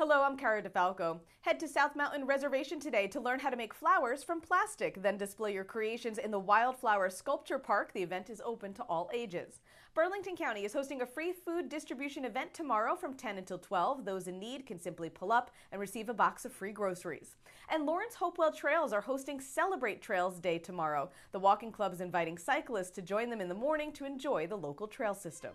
Hello, I'm Kara DeFalco. Head to South Mountain Reservation today to learn how to make flowers from plastic, then display your creations in the Wildflower Sculpture Park. The event is open to all ages. Burlington County is hosting a free food distribution event tomorrow from 10 until 12. Those in need can simply pull up and receive a box of free groceries. And Lawrence Hopewell Trails are hosting Celebrate Trails Day tomorrow. The walking club is inviting cyclists to join them in the morning to enjoy the local trail system.